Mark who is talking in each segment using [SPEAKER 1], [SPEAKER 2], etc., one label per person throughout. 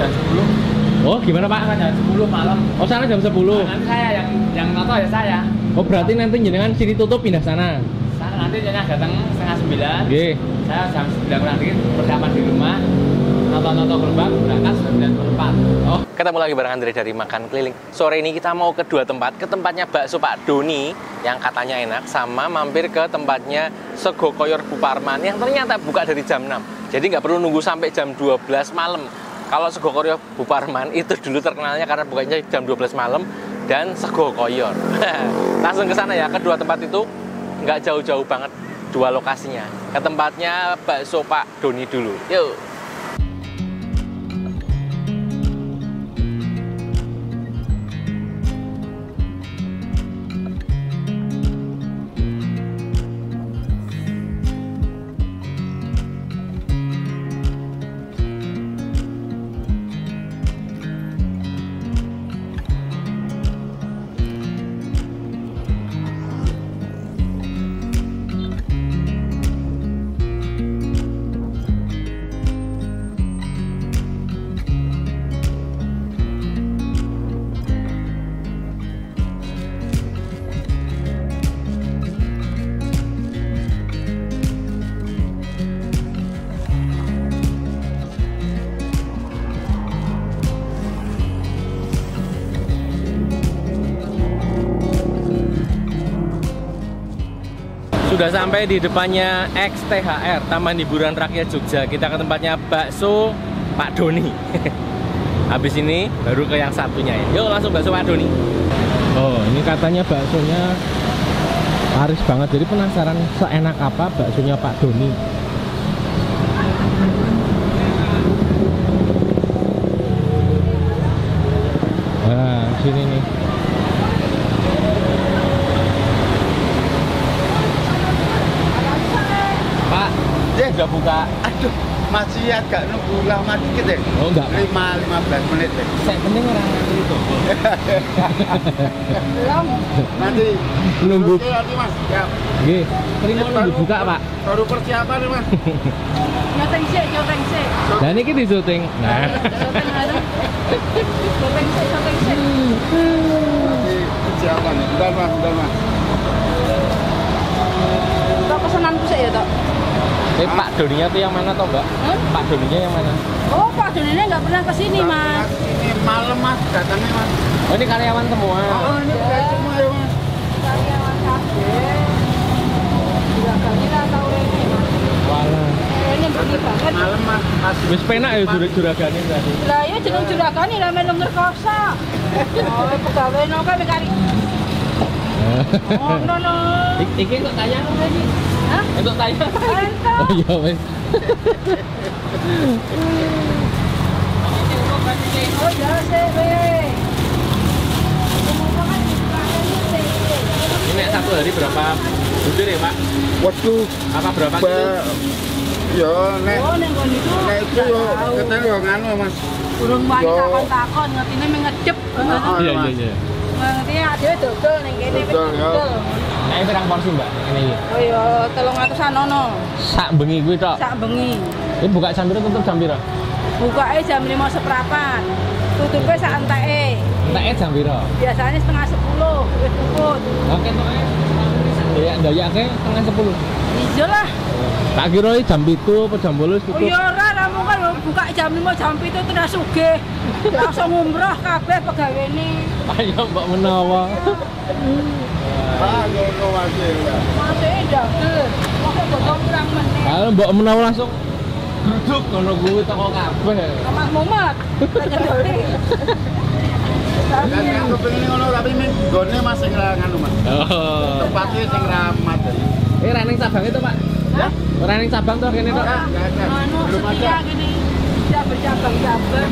[SPEAKER 1] jam 10
[SPEAKER 2] Oh, gimana Pak?
[SPEAKER 1] Sana jam 10 malam
[SPEAKER 2] Oh, sana jam 10.
[SPEAKER 1] Nah, nanti saya yang yang nonton ya saya
[SPEAKER 2] Oh, berarti nanti jenengan sini tutup pindah sana.
[SPEAKER 1] saya nanti jenah datang setengah sembilan
[SPEAKER 2] Nggih.
[SPEAKER 1] saya jam 9 kurang dikit persiapan di rumah nonton-nonton gerbang berangkat 9
[SPEAKER 2] Oh, ketemu lagi bareng Andre dari Makan Keliling. Sore ini kita mau ke dua tempat, ke tempatnya bakso Pak Doni yang katanya enak, sama mampir ke tempatnya Sego Koyor Buparman yang ternyata buka dari jam 6. Jadi nggak perlu nunggu sampai jam 12 malam. Kalau Sego Koyor Buparman itu dulu terkenalnya karena bukanya jam 12 malam dan Sego Koyor. Langsung ke sana ya, kedua tempat itu nggak jauh-jauh banget dua lokasinya. Ke tempatnya bakso Pak Doni dulu. Yuk. Sudah sampai di depannya XTHR, Taman Hiburan Rakyat Jogja. Kita ke tempatnya bakso Pak Doni. Habis ini baru ke yang satunya ya. Yuk langsung bakso Pak Doni. Oh, ini katanya baksonya laris banget. Jadi penasaran seenak apa baksonya Pak Doni. Nah, sini nih. Pak,
[SPEAKER 3] Ya.
[SPEAKER 2] Udah buka.
[SPEAKER 3] Aduh, masih agak nunggu lama dikit ya.
[SPEAKER 2] Oh, enggak, Pak.
[SPEAKER 3] 5 15 menit ya.
[SPEAKER 2] Saya penting orang nanti itu.
[SPEAKER 3] Belum. Nanti
[SPEAKER 2] Nunggu.
[SPEAKER 3] Oke, nanti Mas. Ya.
[SPEAKER 2] Nggih, terima nunggu buka, Pak.
[SPEAKER 3] Baru persiapan nih, Mas.
[SPEAKER 4] Nyoteng sih, nyoteng sih.
[SPEAKER 2] Dan ini di syuting. Nah,
[SPEAKER 4] Nyoteng sih, nyoteng sih.
[SPEAKER 3] Nanti persiapan ya. Bentar, Mas, bentar, Mas.
[SPEAKER 4] Tok pesananku sih ya, Tok.
[SPEAKER 2] Eh, Pak Doninya tuh yang mana toh, Mbak?
[SPEAKER 4] Hmm?
[SPEAKER 2] Pak Doninya yang mana?
[SPEAKER 4] Oh, Pak Doni nggak pernah ke sini, Mas.
[SPEAKER 3] Ini malam, Mas. Datangnya, Mas.
[SPEAKER 2] Oh, ini karyawan semua.
[SPEAKER 3] Oh, ini udah semua ya, Mas.
[SPEAKER 4] Karyawan lah tahu ini, Mas.
[SPEAKER 2] Walah.
[SPEAKER 4] Ini beli banget.
[SPEAKER 3] Malam, Mas. Mas.
[SPEAKER 2] Wis penak ya jurag juragane tadi.
[SPEAKER 4] Lah ya jeneng juragane lah melu ngerkosa. Oh, pegawai no kan kari. Oh, no no.
[SPEAKER 2] Ik- Iki kok tanya ini?
[SPEAKER 4] Hah?
[SPEAKER 2] Untuk.
[SPEAKER 4] Ento.
[SPEAKER 2] Oh iya wes.
[SPEAKER 4] Oh, ya.
[SPEAKER 2] Ini satu hari berapa butir ya, Pak?
[SPEAKER 3] Waduh,
[SPEAKER 2] Apa berapa kilo?
[SPEAKER 3] Yo, nek
[SPEAKER 4] Oh, kono itu.
[SPEAKER 3] nek itu yo yo nganu, Mas.
[SPEAKER 4] Urung wani takon-takon, ngertine mung ngecep.
[SPEAKER 3] Oh,
[SPEAKER 2] Iya,
[SPEAKER 3] Mas.
[SPEAKER 2] iya, iya.
[SPEAKER 4] Ngerti ade dodol ning kene
[SPEAKER 3] Dodol.
[SPEAKER 2] Nah, ini pirang porsi, Mbak? Ini iki.
[SPEAKER 4] Oh ya 300-an ono.
[SPEAKER 2] Sak bengi kuwi tok.
[SPEAKER 4] Sak bengi.
[SPEAKER 2] Ini buka jam piro tutup jam piro?
[SPEAKER 4] Bukake jam 5 seprapan. Tutupe sak enteke.
[SPEAKER 2] Enteke jam piro?
[SPEAKER 4] Biasanya setengah 10 wis tutup.
[SPEAKER 2] Oke, tuh. Ya, ndayake tengah 10.
[SPEAKER 4] Iya lah.
[SPEAKER 2] Tak kira jam 7 apa jam 8
[SPEAKER 4] Oh
[SPEAKER 2] tutup.
[SPEAKER 4] ya ramu kan buka jam 5 jam 7 tenan sugih. Langsung umroh kabeh pegawene.
[SPEAKER 2] Ayo Mbak menawa.
[SPEAKER 3] Ya.
[SPEAKER 4] Masih.
[SPEAKER 2] Kalau Mbak menawa langsung duduk ngono kuwi toko kabeh.
[SPEAKER 4] Muhammad. Nyedoli.
[SPEAKER 3] Kan kan kepengin ngono tapi min gone Mas sing ra nganu, Mas.
[SPEAKER 2] Oh.
[SPEAKER 3] Tempatnya sing ramat.
[SPEAKER 2] Eh, Reneng cabang itu, Pak.
[SPEAKER 4] Hah?
[SPEAKER 2] Ora ning cabang tuh kene tok.
[SPEAKER 3] Enggak, enggak ada.
[SPEAKER 4] Anu
[SPEAKER 3] Belum ada.
[SPEAKER 4] Bercabang-cabang.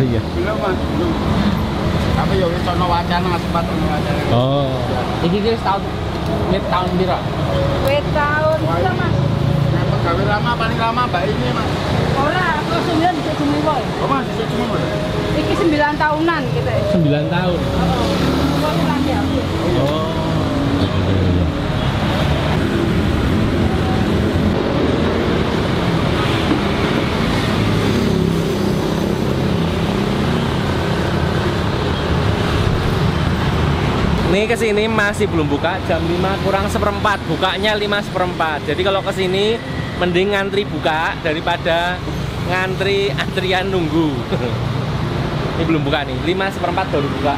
[SPEAKER 2] Iya.
[SPEAKER 3] Belum, Mas. Belum. Tapi yo wis ono wacana Mas, sempat ono wacana.
[SPEAKER 2] Oh. Iki ki wis tahun mid tahun
[SPEAKER 4] tahun itu mas.
[SPEAKER 3] Nek pegawai lama paling lama Mbak ini, Mas.
[SPEAKER 4] Ora, aku sembilan bisa cumi boy.
[SPEAKER 3] Oh, Mas.
[SPEAKER 4] Iki sembilan tahunan gitu.
[SPEAKER 2] 9 tahun.
[SPEAKER 4] Kok lagi aku.
[SPEAKER 2] Oh. Ini ke sini masih belum buka jam 5 kurang seperempat. Bukanya 5 seperempat. Jadi kalau ke sini mending ngantri buka daripada ngantri antrian nunggu. Ini belum buka nih. 5 seperempat baru buka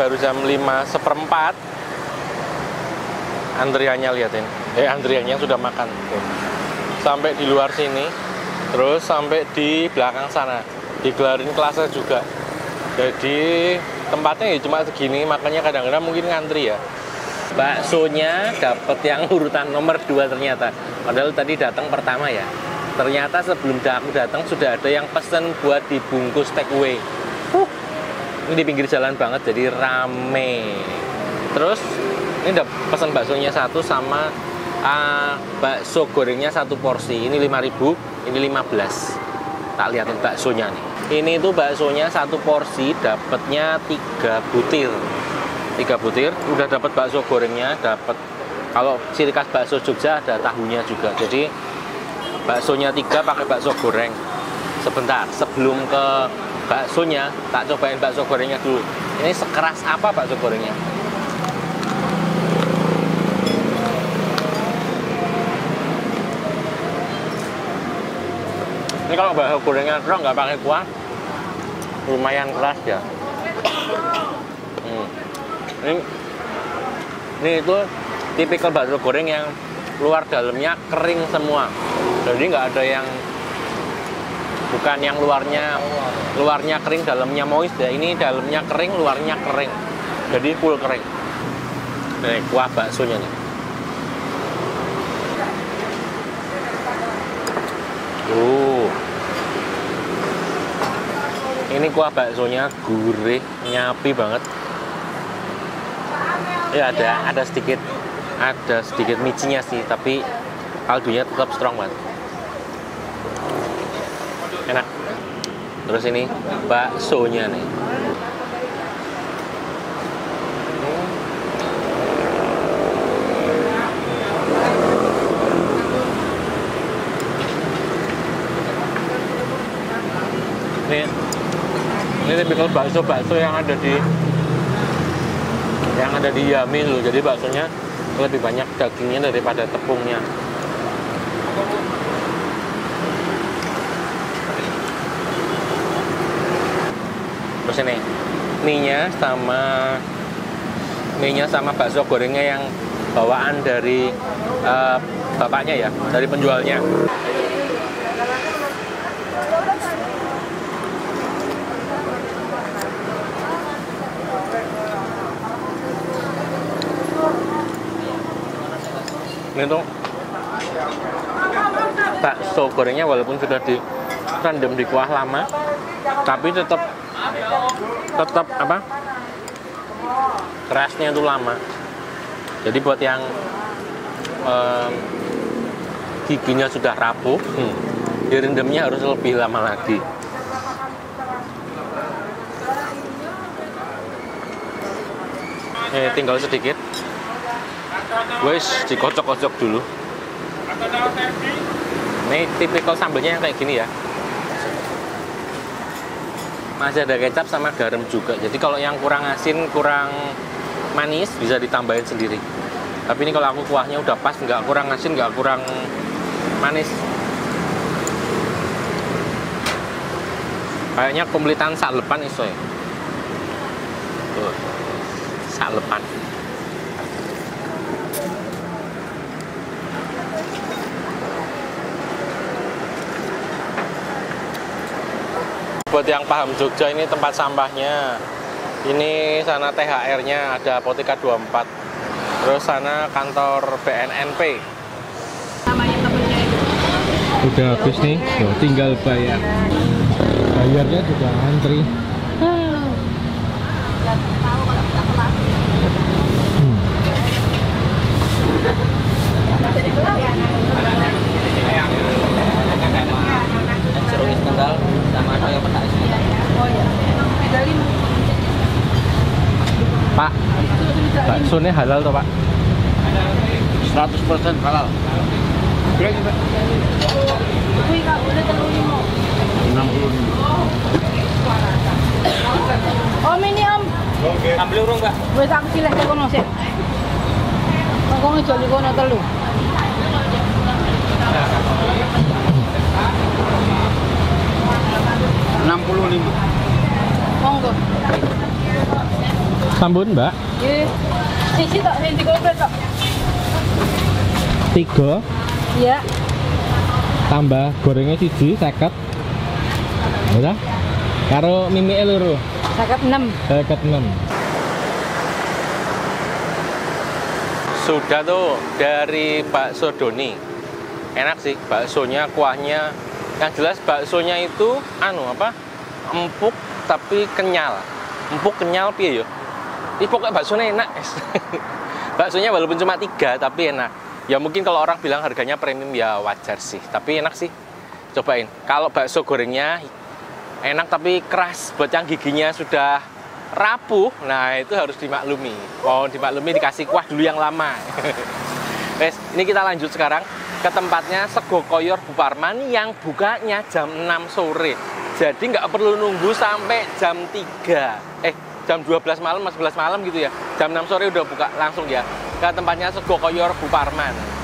[SPEAKER 2] baru jam 5 seperempat. Antriannya liatin. Eh antriannya sudah makan. Tuh. Sampai di luar sini. Terus sampai di belakang sana. Digelarin kelasnya juga. Jadi tempatnya ya cuma segini, makanya kadang-kadang mungkin ngantri ya. Baksonya dapat yang urutan nomor 2 ternyata. Padahal tadi datang pertama ya. Ternyata sebelum aku datang sudah ada yang pesen buat dibungkus take away. Huh, ini di pinggir jalan banget jadi rame. Terus ini udah pesan baksonya satu sama ah, bakso gorengnya satu porsi. Ini 5000 ini 15 tak liatin baksonya nih. Ini tuh baksonya satu porsi dapatnya tiga butir. Tiga butir udah dapat bakso gorengnya dapat kalau ciri khas bakso Jogja ada tahunya juga. Jadi baksonya tiga pakai bakso goreng. Sebentar sebelum ke baksonya tak cobain bakso gorengnya dulu. Ini sekeras apa bakso gorengnya? Ini kalau bakso gorengnya keras nggak pakai kuah lumayan keras ya. Hmm. ini ini itu tipikal bakso goreng yang luar dalamnya kering semua. Jadi nggak ada yang bukan yang luarnya luarnya kering dalamnya moist. Ya ini dalamnya kering luarnya kering. Jadi full kering. Nih kuah baksonya nih. Uh. Ini kuah baksonya gurih nyapi banget. Ya ada ada sedikit ada sedikit micinya sih tapi kaldunya tetap strong banget enak. Terus ini baksonya nih. Ini ini tipikal bakso bakso yang ada di yang ada di Yamin loh. Jadi baksonya lebih banyak dagingnya daripada tepungnya terus ini mie-nya sama mie-nya sama bakso gorengnya yang bawaan dari eh, bapaknya ya dari penjualnya. Ini tuh bakso gorengnya walaupun sudah di rendam di kuah lama tapi tetap tetap apa? Kerasnya itu lama. Jadi buat yang em, giginya sudah rapuh hmm, direndamnya harus lebih lama lagi. Eh tinggal sedikit. Wes dikocok-kocok dulu. Ini tipikal sambelnya yang kayak gini ya masih ada kecap sama garam juga. Jadi kalau yang kurang asin kurang manis bisa ditambahin sendiri. Tapi ini kalau aku kuahnya udah pas nggak kurang asin nggak kurang manis. Kayaknya kompletan sak lepan iso ya? Sak buat yang paham Jogja ini tempat sampahnya ini sana THR nya ada Apotika 24 Terus sana kantor BNNP. Udah habis nih, tinggal bayar. Bayarnya juga antri.
[SPEAKER 1] Yang petak
[SPEAKER 4] Oh iya. Medalin.
[SPEAKER 2] Pak, baksonya halal toh Pak?
[SPEAKER 3] 100% halal. Berapa Pak?
[SPEAKER 4] Kuwi kak boleh telur limo.
[SPEAKER 3] 65.
[SPEAKER 4] Om ini om.
[SPEAKER 1] Ambil urung, Mbak.
[SPEAKER 4] Wes aku silih ke kono. Kok di kono telu.
[SPEAKER 3] Enam puluh lima.
[SPEAKER 4] Monggo.
[SPEAKER 2] Sambun Mbak,
[SPEAKER 4] Nggih. Sisi tok sing dikomplet tok.
[SPEAKER 2] tiga
[SPEAKER 4] Iya.
[SPEAKER 2] tambah gorengnya siji seket. Udah? Karo mimi loro,
[SPEAKER 4] Sakat 6.
[SPEAKER 2] seket enam. Sudah tuh dari bakso Doni. Enak sih baksonya, kuahnya. Yang jelas baksonya itu anu apa? Empuk tapi kenyal. Empuk kenyal piye yo? Ih pokoknya baksonya enak. baksonya walaupun cuma tiga tapi enak. Ya mungkin kalau orang bilang harganya premium ya wajar sih. Tapi enak sih. Cobain. Kalau bakso gorengnya enak tapi keras buat yang giginya sudah rapuh nah itu harus dimaklumi mau dimaklumi dikasih kuah dulu yang lama Wes, ini kita lanjut sekarang ke tempatnya Sego Koyor Buparman yang bukanya jam 6 sore. Jadi nggak perlu nunggu sampai jam 3 eh jam 12 malam 11 malam gitu ya. Jam 6 sore udah buka langsung ya. Ke tempatnya Sego Koyor Buparman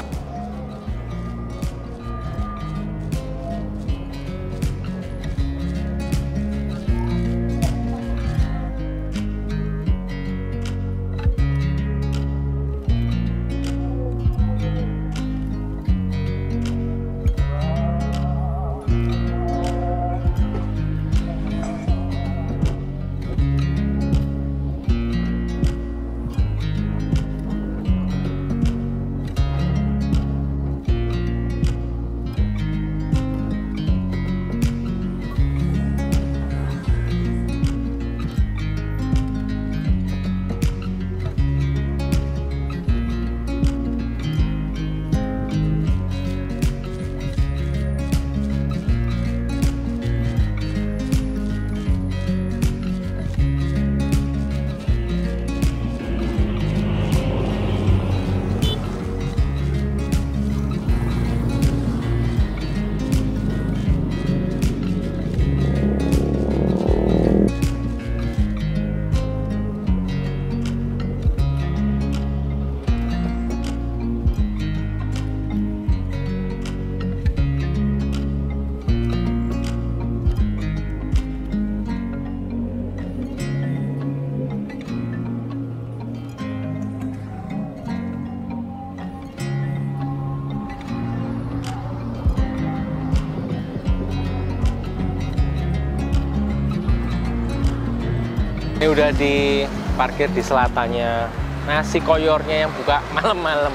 [SPEAKER 2] Ini udah di parkir di selatannya nasi koyornya yang buka malam-malam.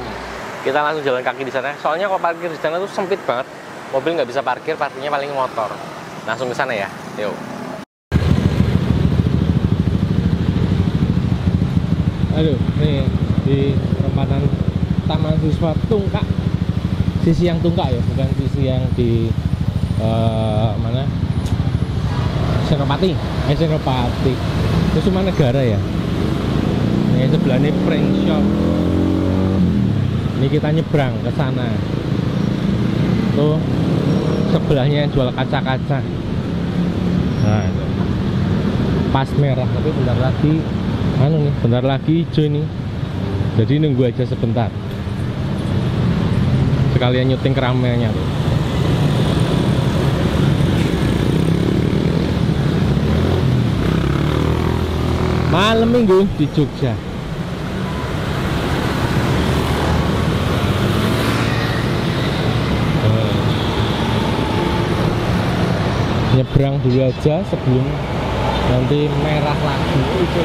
[SPEAKER 2] Kita langsung jalan kaki di sana. Soalnya kalau parkir di sana tuh sempit banget. Mobil nggak bisa parkir, parkirnya paling motor. Langsung ke sana ya. Yuk. Aduh, nih di perempatan Taman Siswa Tungkak. Sisi yang Tungkak ya, bukan sisi yang di eh, mana? Senopati, eh Senopati. Itu cuma negara ya. Ini sebelahnya prank shop. Ini kita nyebrang ke sana. Tuh sebelahnya jual kaca-kaca. Nah, itu. pas merah tapi bentar lagi anu nih, bentar lagi hijau ini. Jadi nunggu aja sebentar. Sekalian nyuting keramaiannya tuh. Malam minggu di Jogja. Eh, Nyebrang dulu aja sebelum nanti merah lagi. Itu.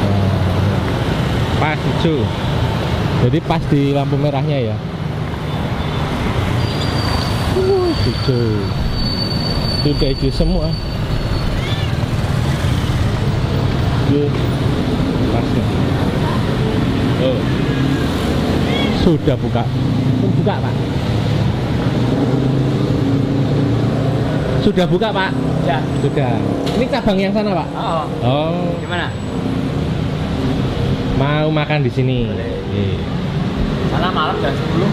[SPEAKER 2] Nah, Pas hijau. Jadi pas di lampu merahnya ya. Uh, hijau. Itu hijau semua. Ya. Oh. Sudah buka. Buka, Pak. Sudah buka, Pak.
[SPEAKER 1] Ya.
[SPEAKER 2] Sudah. Ini cabang yang sana, Pak.
[SPEAKER 1] Oh.
[SPEAKER 2] Oh,
[SPEAKER 1] Gimana?
[SPEAKER 2] mau makan di sini.
[SPEAKER 1] Boleh.
[SPEAKER 2] Iya.
[SPEAKER 1] Sana malam jam 10.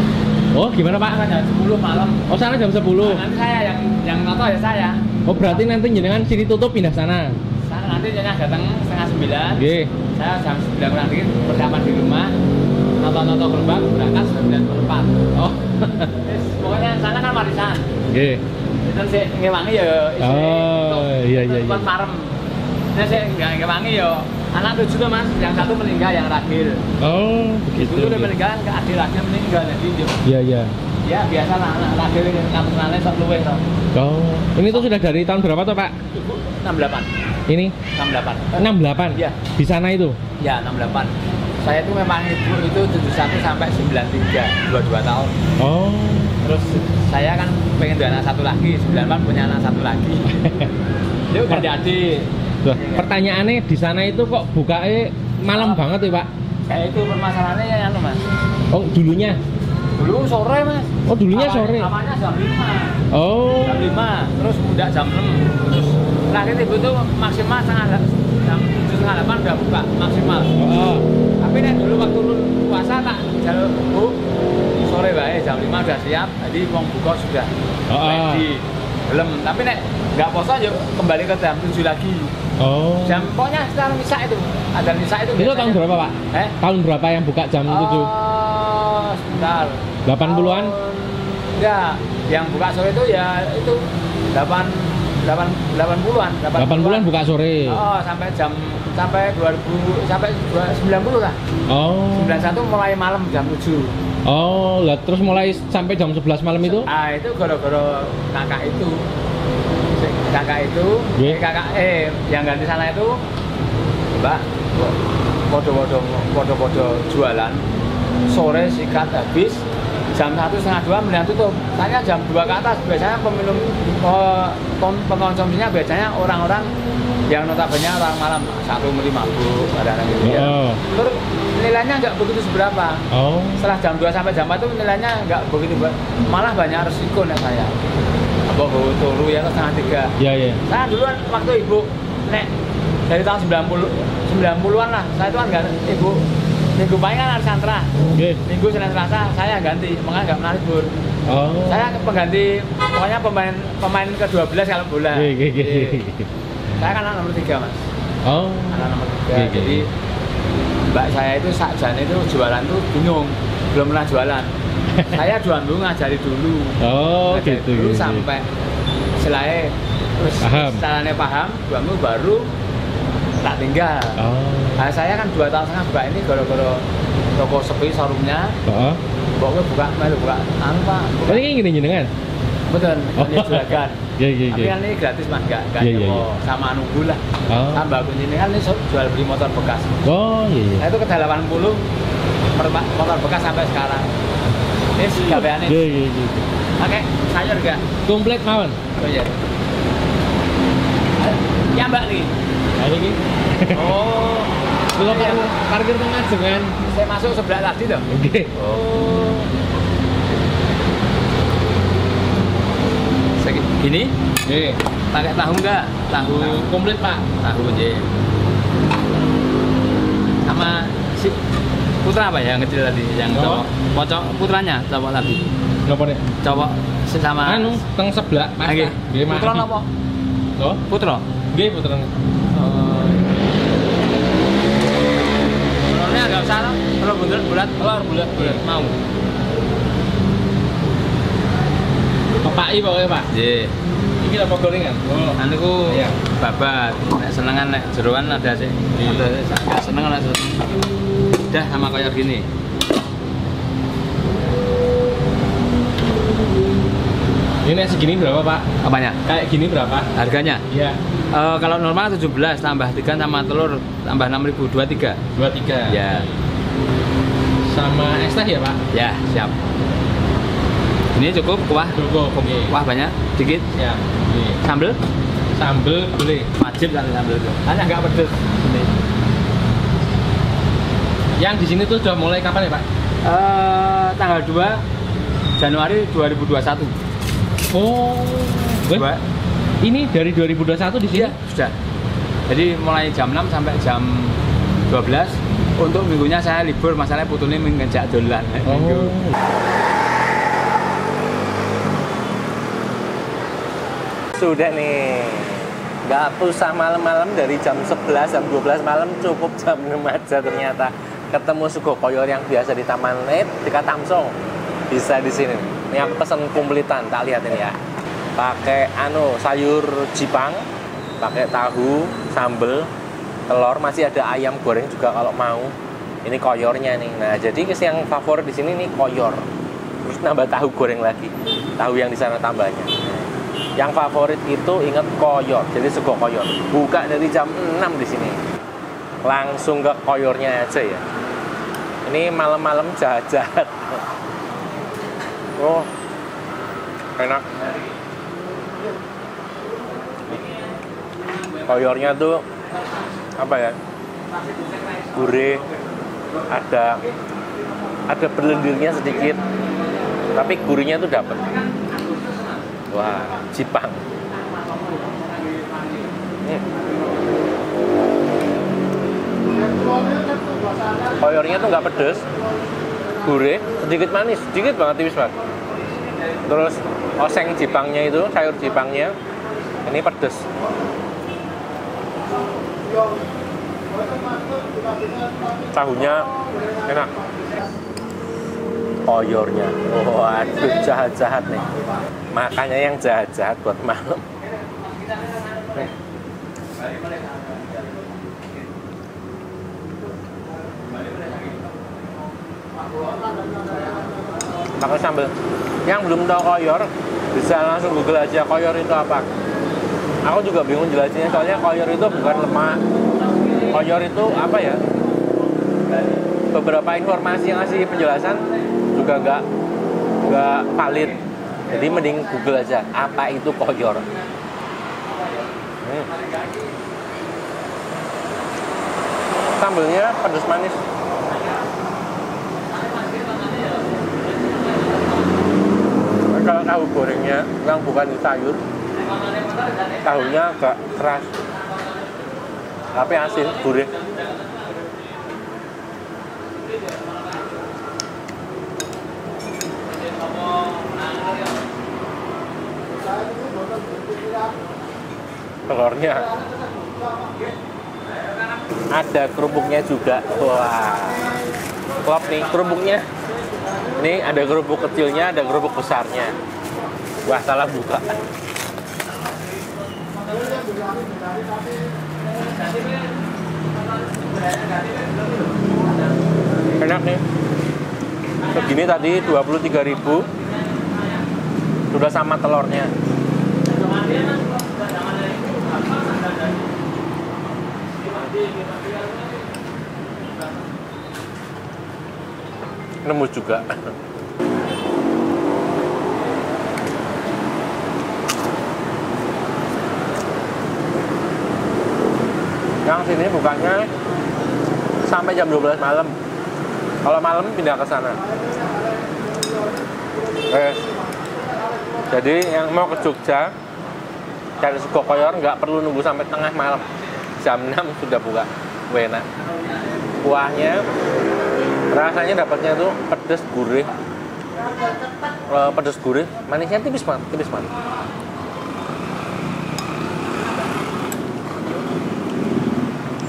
[SPEAKER 2] Oh, gimana, Pak?
[SPEAKER 1] Sana jam 10 malam.
[SPEAKER 2] Oh, sana jam 10.
[SPEAKER 1] Nah, nanti saya yang yang nonton ya saya.
[SPEAKER 2] Oh, berarti nanti jenengan sini tutup pindah sana.
[SPEAKER 1] Sana nanti jenengan datang setengah sembilan.
[SPEAKER 2] Nggih.
[SPEAKER 1] Saya jam 9 kurang dikit persiapan di rumah. Nonton-nonton gerbang berangkat 9 per 4.
[SPEAKER 2] Oh.
[SPEAKER 1] Terus, pokoknya sana kan warisan.
[SPEAKER 2] Nggih.
[SPEAKER 1] Itu sih ngewangi ya
[SPEAKER 2] Oh,
[SPEAKER 1] itu.
[SPEAKER 2] iya, iya,
[SPEAKER 1] Itu
[SPEAKER 2] iya.
[SPEAKER 1] parem. Nah, saya nggak ngewangi ya. Anak tujuh tuh mas, yang satu meninggal, yang terakhir.
[SPEAKER 2] Oh, begitu.
[SPEAKER 1] Dulu udah meninggal, ke adik-adik meninggal jadi.
[SPEAKER 2] Iya, iya.
[SPEAKER 1] Ya biasa lah anak terakhir yang kampung nane sok luweh toh.
[SPEAKER 2] Oh, ini tuh sudah dari tahun berapa tuh, Pak?
[SPEAKER 1] Ibu 68.
[SPEAKER 2] Ini
[SPEAKER 1] 68.
[SPEAKER 2] 68.
[SPEAKER 1] Iya.
[SPEAKER 2] Di sana itu.
[SPEAKER 1] Ya 68. Saya itu memang ibu itu 71 sampai 93, 22 tahun.
[SPEAKER 2] Oh.
[SPEAKER 1] Terus saya kan pengen dua anak satu lagi, 94 punya anak satu lagi. Itu kan jadi.
[SPEAKER 2] Loh, pertanyaannya di sana itu kok bukanya malam banget ya, Pak?
[SPEAKER 1] Kayak itu permasalahannya ya anu mas.
[SPEAKER 2] Oh, dulunya.
[SPEAKER 1] Dulu sore mas.
[SPEAKER 2] Oh, dulunya
[SPEAKER 1] Awalnya-
[SPEAKER 2] sore.
[SPEAKER 1] Awalnya jam 5.
[SPEAKER 2] Oh.
[SPEAKER 1] Jam 5, terus muda jam 6. Terus terakhir itu maksimal setengah jam 7 setengah 8 udah buka maksimal.
[SPEAKER 2] Oh.
[SPEAKER 1] Tapi nek dulu waktu puasa tak jalur bu sore bae jam 5 udah siap, jadi mau buka sudah
[SPEAKER 2] Oh.
[SPEAKER 1] ready. Belum, tapi nek nggak puasa yuk kembali ke jam 7 lagi.
[SPEAKER 2] Oh.
[SPEAKER 1] Jam pokoknya sekarang misa itu. Ada misa itu.
[SPEAKER 2] Itu
[SPEAKER 1] biasanya.
[SPEAKER 2] tahun berapa, Pak?
[SPEAKER 1] Eh?
[SPEAKER 2] Tahun berapa yang buka jam 7?
[SPEAKER 1] Oh, sebentar.
[SPEAKER 2] 80-an?
[SPEAKER 1] Tahun- Enggak, yang buka sore itu ya itu 8 8 80-an,
[SPEAKER 2] 80-an buka sore.
[SPEAKER 1] Oh, sampai jam sampai 2000 sampai 90 lah.
[SPEAKER 2] Oh.
[SPEAKER 1] 91 mulai malam jam 7.
[SPEAKER 2] Oh, lah terus mulai sampai jam 11 malam itu?
[SPEAKER 1] Ah, itu gara-gara kakak itu. Kakak itu,
[SPEAKER 2] Iya.
[SPEAKER 1] eh, kakak eh yang ganti sana itu Mbak podo-podo podo-podo jualan sore sikat habis jam satu setengah dua mendingan tutup tanya jam 2 ke atas biasanya peminum eh, pengkonsumsinya biasanya orang-orang yang notabene orang malam satu lima bu ada ada gitu ya
[SPEAKER 2] Oh.
[SPEAKER 1] terus nilainya nggak begitu seberapa
[SPEAKER 2] Oh.
[SPEAKER 1] setelah jam 2 sampai jam 4 itu nilainya nggak begitu malah banyak resiko nek saya apa bawa turu ya ke setengah tiga
[SPEAKER 2] Iya, iya.
[SPEAKER 1] saya duluan waktu ibu nek dari tahun 90 90-an lah saya itu kan nggak ibu minggu paling kan ada santra
[SPEAKER 2] Oke.
[SPEAKER 1] minggu senin selasa saya ganti makanya nggak pernah libur
[SPEAKER 2] Oh.
[SPEAKER 1] saya pengganti pokoknya pemain pemain ke 12 kalau bola
[SPEAKER 2] oke, oke.
[SPEAKER 1] Iya. saya kan anak nomor tiga mas
[SPEAKER 2] Oh.
[SPEAKER 1] anak nomor tiga
[SPEAKER 2] oke.
[SPEAKER 1] jadi mbak saya itu sakjane itu jualan tuh bingung belum pernah jualan saya jualan dulu ngajari dulu
[SPEAKER 2] Oh,
[SPEAKER 1] Ngajari
[SPEAKER 2] gitu.
[SPEAKER 1] dulu
[SPEAKER 2] gitu.
[SPEAKER 1] sampai selai terus
[SPEAKER 2] Paham.
[SPEAKER 1] paham baru tak tinggal
[SPEAKER 2] Oh.
[SPEAKER 1] nah, saya kan dua tahun setengah buka ini gara-gara toko sepi showroomnya
[SPEAKER 2] Oh.
[SPEAKER 1] pokoknya buka melu buka anu pak buka.
[SPEAKER 2] Oh, ini gini jenengan?
[SPEAKER 1] betul
[SPEAKER 2] Oh.
[SPEAKER 1] ini juragan
[SPEAKER 2] Iya, iya,
[SPEAKER 1] tapi
[SPEAKER 2] iya.
[SPEAKER 1] kan ini gratis mas gak, gak
[SPEAKER 2] Iya, iya,
[SPEAKER 1] nyewa
[SPEAKER 2] iya.
[SPEAKER 1] sama nunggu lah
[SPEAKER 2] Oh.
[SPEAKER 1] tambah kunci ini kan ini jual beli motor bekas
[SPEAKER 2] Oh, iya, iya.
[SPEAKER 1] Nah itu ke 80 per- motor bekas sampai sekarang. Ini gaweane.
[SPEAKER 2] Iya, iya, iya.
[SPEAKER 1] Oke, sayur gak?
[SPEAKER 2] Komplit mawon.
[SPEAKER 1] Oh iya. Ya mbak nih.
[SPEAKER 2] Nah, ini.
[SPEAKER 1] Oh.
[SPEAKER 2] Kalau
[SPEAKER 1] iya.
[SPEAKER 2] parkir, tengah dengan.
[SPEAKER 1] Saya masuk sebelah tadi dong.
[SPEAKER 2] Oke.
[SPEAKER 1] Oh. Segi- Gini,
[SPEAKER 2] Oke.
[SPEAKER 1] pakai tahu nggak? Tahu,
[SPEAKER 2] komplit, Pak.
[SPEAKER 1] tahu aja. Sama si putra apa ya yang kecil tadi, yang cowok, pocok putranya cowok tadi,
[SPEAKER 2] Napa nek?
[SPEAKER 1] cowok sesama.
[SPEAKER 2] Anu, teng sebelah, Mas.
[SPEAKER 1] Nggih. Putra apa?
[SPEAKER 2] Oh,
[SPEAKER 1] Putra.
[SPEAKER 2] nggih putra.
[SPEAKER 1] Telurnya agak besar, telur bulat bulat, telur bulat bulat mau.
[SPEAKER 2] Kepaki pokoknya, Pak.
[SPEAKER 1] Iya.
[SPEAKER 2] Ini apa gorengan? Oh.
[SPEAKER 1] Anu ku
[SPEAKER 2] Iya.
[SPEAKER 1] babat, nek senengan nek jeroan ada sih. Ada agak seneng nek seneng. Udah sama kayak gini.
[SPEAKER 2] Ini nek segini berapa, Pak?
[SPEAKER 1] Apanya?
[SPEAKER 2] Kayak gini berapa?
[SPEAKER 1] Harganya?
[SPEAKER 2] Iya.
[SPEAKER 1] Eh, kalau normal 17 tambah 3 sama telur tambah 6000 23.
[SPEAKER 2] 23.
[SPEAKER 1] Ya.
[SPEAKER 5] sama es teh ya pak
[SPEAKER 1] Ya, siap. Ini cukup kuah,
[SPEAKER 5] cukup oke
[SPEAKER 1] kuah banyak, dikit.
[SPEAKER 5] siap Oke.
[SPEAKER 1] Sambel
[SPEAKER 5] sambel boleh
[SPEAKER 1] wajib kan sambel itu. Hanya nggak pedes.
[SPEAKER 5] Yang di sini tuh udah mulai kapan ya pak
[SPEAKER 1] Eh, tanggal 2 Januari 2021.
[SPEAKER 5] oh
[SPEAKER 1] Dua-
[SPEAKER 5] ini dari 2021 di sini
[SPEAKER 1] Iya, sudah. Jadi mulai jam 6 sampai jam 12 untuk minggunya saya libur masalahnya putune ngejak dolan. Minggu.
[SPEAKER 5] oh
[SPEAKER 2] Sudah nih. Nggak usah malam-malam dari jam 11, jam 12 malam cukup jam 6 aja ternyata. Ketemu sugo koyor yang biasa di Taman Net, dekat Tamsong. Bisa di sini. Ini aku pesen kumplitan, tak lihat ini ya. Pakai anu sayur jipang, pakai tahu, sambel, telur, masih ada ayam goreng juga kalau mau. Ini koyornya nih. Nah, jadi yang favorit di sini nih koyor. Terus nambah tahu goreng lagi. Tahu yang di sana tambahnya. Yang favorit itu ingat koyor, jadi sego koyor. Buka dari jam 6 di sini. Langsung ke koyornya aja ya. Ini malam-malam jahat-jahat. Oh, enak. Koyornya tuh apa ya? Gurih, ada ada berlendirnya sedikit, tapi gurihnya tuh dapat. Wah, Jipang. Koyornya tuh nggak pedes, gurih, sedikit manis, sedikit banget tipis banget. Terus oseng Jipangnya itu, sayur Jipangnya, ini pedes. Tahunya enak. Koyornya, waduh jahat-jahat nih. Makanya yang jahat-jahat buat malam. Pakai sambal. Yang belum tahu koyor, bisa langsung google aja koyor itu apa. Aku juga bingung jelasinnya, soalnya koyor itu bukan lemak. Koyor itu apa ya? Beberapa informasi yang ngasih penjelasan juga nggak nggak valid. Jadi mending Google aja apa itu koyor. Hmm. Sambelnya pedas manis. Kalau tahu gorengnya yang bukan di sayur, tahunya agak keras, tapi asin, gurih. telurnya. Ada kerupuknya juga. Wah. Klop nih kerupuknya. Ini ada kerupuk kecilnya ada kerupuk besarnya. Wah salah buka enak nih. Segini tadi 23.000 sudah sama telurnya. Nembus juga yang sini bukanya sampai jam 12 malam. Kalau malam pindah ke sana. Eh, jadi yang mau ke Jogja cari sego koyor nggak perlu nunggu sampai tengah malam. Jam 6 sudah buka. Enak. Kuahnya rasanya dapatnya tuh pedes gurih. Eh, pedes gurih. Manisnya tipis banget tipis banget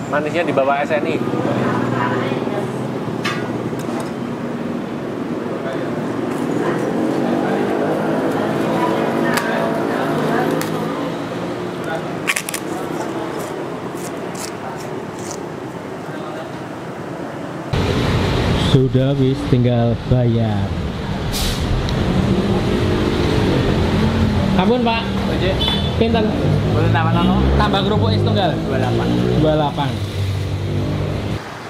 [SPEAKER 2] manisnya di bawah SNI
[SPEAKER 5] sudah wis tinggal bayar. Ampun Pak,
[SPEAKER 1] Oke,
[SPEAKER 5] pinten
[SPEAKER 1] boleh tambah nono?
[SPEAKER 5] tambah kerupuk es tunggal
[SPEAKER 1] 28.
[SPEAKER 5] 28.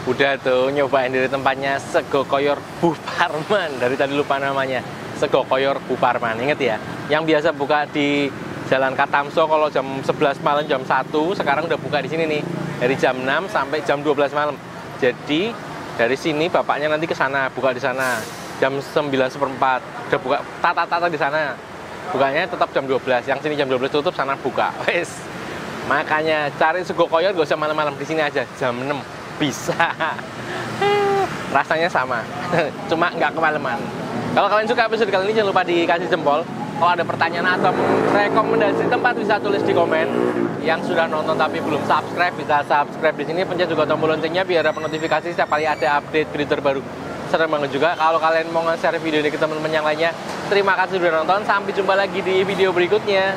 [SPEAKER 2] Udah tuh nyobain dari tempatnya Sego Koyor Bu Parman. Dari tadi lupa namanya. Sego Koyor Bu Parman. Ingat ya? Yang biasa buka di Jalan Katamso kalau jam 11 malam jam 1, sekarang udah buka di sini nih. Dari jam 6 sampai jam 12 malam. Jadi dari sini bapaknya nanti ke sana, buka di sana. Jam 9 seperempat. Udah buka tata-tata di sana. Bukanya tetap jam 12. Yang sini jam 12 tutup, sana buka. Wes. Makanya cari sego koyor gak usah malam-malam di sini aja jam 6 bisa. Rasanya sama, cuma nggak kemalaman. Kalau kalian suka episode kali ini jangan lupa dikasih jempol. Kalau ada pertanyaan atau rekomendasi tempat bisa tulis di komen. Yang sudah nonton tapi belum subscribe bisa subscribe di sini. Pencet juga tombol loncengnya biar dapat notifikasi setiap kali ada update video terbaru. Serem banget juga kalau kalian mau nge-share video ini ke teman-teman yang lainnya. Terima kasih sudah nonton. Sampai jumpa lagi di video berikutnya.